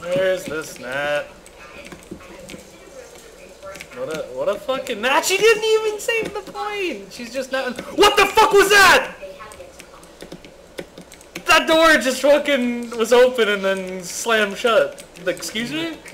Where's this net? What a what a fucking match! She didn't even save the point. She's just not. What the fuck was that? That door just fucking was open and then slammed shut. Excuse me?